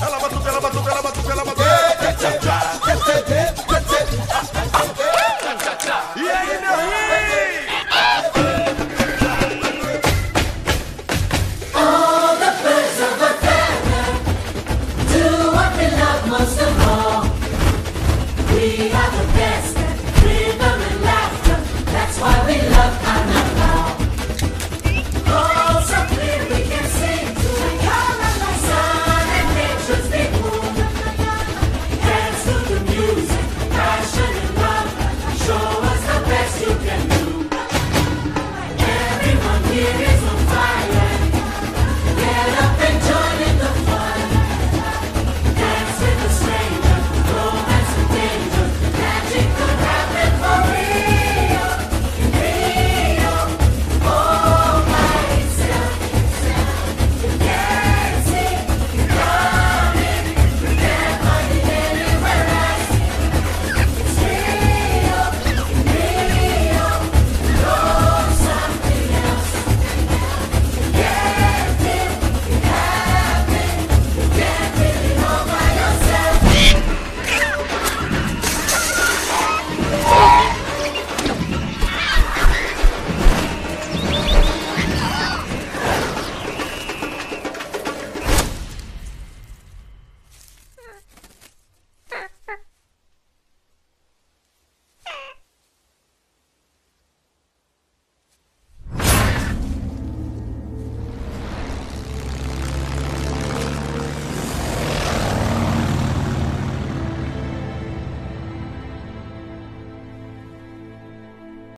Ela batuca, ela batuca, ela batuca, ela batuca. Spirit.